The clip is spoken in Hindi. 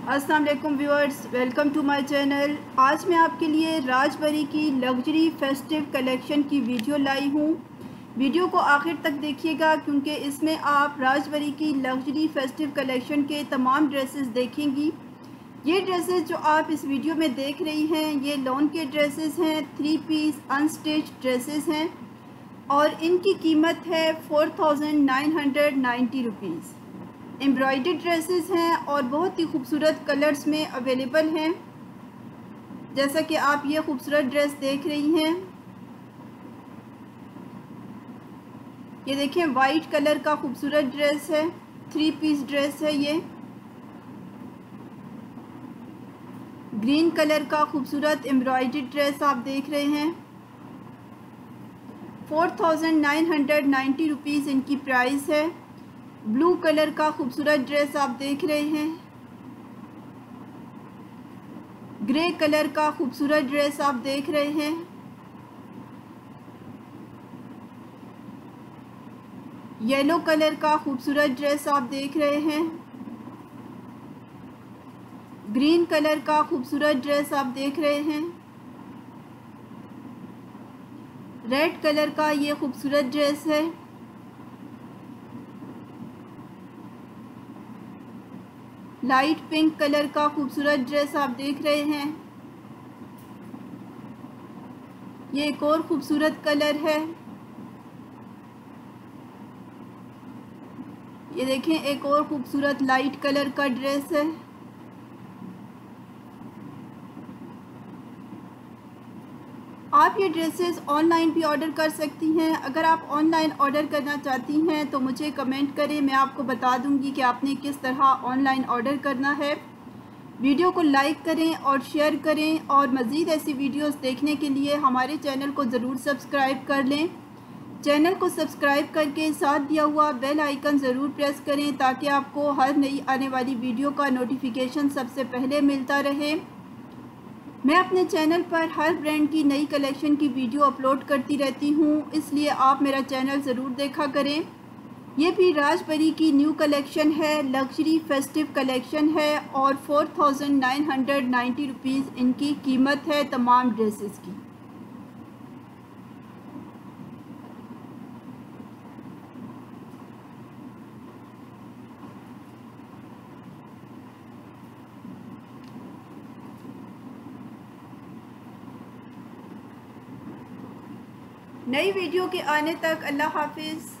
अस्सलाम वालेकुम viewers, welcome to my channel. आज मैं आपके लिए राजबरी की लग्जरी फेस्टिव कलेक्शन की वीडियो लाई हूँ। वीडियो को आखिर तक देखिएगा, क्योंकि इसमें आप राजबरी की लग्जरी फेस्टिव कलेक्शन के तमाम ड्रेसेस देखेंगी। ये ड्रेसेस जो आप इस वीडियो में देख रही हैं, ये लॉन के ड्रेसेस हैं थ्री पीस अनस्टिच ड्रेसेस हैं और इनकी कीमत है four thousand nine hundred ninety rupees embroidered dresses हैं और बहुत ही खूबसूरत कलर्स में अवेलेबल हैं। जैसा कि आप ये खूबसूरत ड्रेस देख रही हैं। ये देखें वाइट कलर का खूबसूरत ड्रेस है। थ्री पीस ड्रेस है ये। ग्रीन कलर का खूबसूरत एम्ब्रॉयड ड्रेस आप देख रहे हैं। Four thousand nine hundred ninety rupees इनकी प्राइस है। ब्लू कलर का खूबसूरत ड्रेस आप देख रहे हैं। ग्रे कलर का खूबसूरत ड्रेस आप देख रहे हैं। येलो कलर का खूबसूरत ड्रेस आप देख रहे हैं। ग्रीन कलर का खूबसूरत ड्रेस आप देख रहे हैं। रेड कलर का ये खूबसूरत ड्रेस है। लाइट पिंक कलर का खूबसूरत ड्रेस आप देख रहे हैं। ये एक और खूबसूरत कलर है। ये देखें, एक और खूबसूरत लाइट कलर का ड्रेस है। आप ये ड्रेसेस ऑनलाइन भी ऑर्डर कर सकती हैं। अगर आप ऑनलाइन ऑर्डर करना चाहती हैं तो मुझे कमेंट करें। मैं आपको बता दूँगी कि आपने किस तरह ऑनलाइन ऑर्डर करना है। वीडियो को लाइक करें और शेयर करें और मज़ीद ऐसी वीडियोस देखने के लिए हमारे चैनल को ज़रूर सब्सक्राइब कर लें। चैनल को सब्सक्राइब करके साथ दिया हुआ बेल आइकन ज़रूर प्रेस करें ताकि आपको हर नई आने वाली वीडियो का नोटिफिकेशन सबसे पहले मिलता रहे। मैं अपने चैनल पर हर ब्रांड की नई कलेक्शन की वीडियो अपलोड करती रहती हूँ, इसलिए आप मेरा चैनल ज़रूर देखा करें। ये भी राजबरी की न्यू कलेक्शन है, लग्जरी फेस्टिव कलेक्शन है और four thousand nine hundred ninety rupees इनकी कीमत है तमाम ड्रेसेस की। नई वीडियो के आने तक अल्लाह हाफिज़।